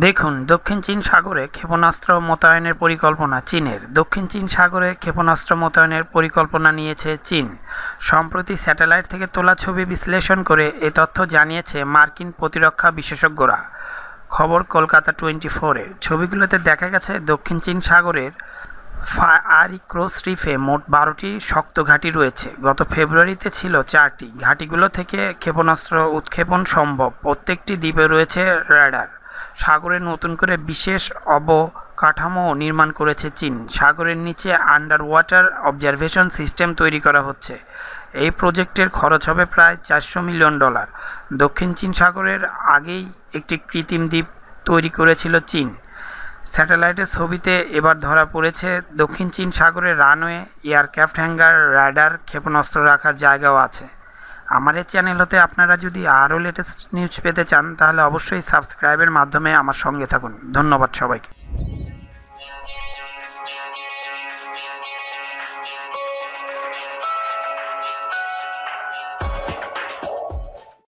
দেখুন, দক্ষিণ চীন সাগরে ক্ষেপণাস্ত্র মোতায়েনের পরিকল্পনা চীনের। দক্ষিণ চীন সাগরে ক্ষেপণাস্ত্র মোতায়েনের পরিকল্পনা নিয়েছে চীন। সম্প্রতি স্যাটেলাইট থেকে তোলা ছবি বিশ্লেষণ করে এ তথ্য জানিয়েছে মার্কিন প্রতিরক্ষা বিশেষজ্ঞরা। খবর কলকাতা টোয়েন্টি ফোরে ছবিগুলোতে দেখা গেছে দক্ষিণ চীন সাগরের ফায়ারি ক্রস রিফে মোট বারোটি শক্ত ঘাঁটি রয়েছে। গত ফেব্রুয়ারিতে ছিল চারটি। ঘাঁটিগুলো থেকে ক্ষেপণাস্ত্র উৎক্ষেপণ সম্ভব। প্রত্যেকটি দ্বীপে রয়েছে র্যাডার সাগরে নতুন করে বিশেষ অবকাঠামো নির্মাণ করেছে চীন। সাগরের নিচে আন্ডার ওয়াটার অবজারভেশন সিস্টেম তৈরি করা হচ্ছে। এই প্রজেক্টের খরচ হবে প্রায় চারশো মিলিয়ন ডলার। দক্ষিণ চীন সাগরের আগেই একটি কৃত্রিম দ্বীপ তৈরি করেছিল চীন। স্যাটেলাইটের ছবিতে এবার ধরা পড়েছে দক্ষিণ চীন সাগরের রানওয়ে এয়ারক্রাফট হ্যাঙ্গার রাডার ক্ষেপণাস্ত্র রাখার জায়গাও আছে। আমার এই চ্যানেল হতে আপনারা যদি আরও লেটেস্ট নিউজ পেতে চান, তাহলে অবশ্যই সাবস্ক্রাইবের মাধ্যমে আমার সঙ্গে থাকুন। ধন্যবাদ সবাইকে।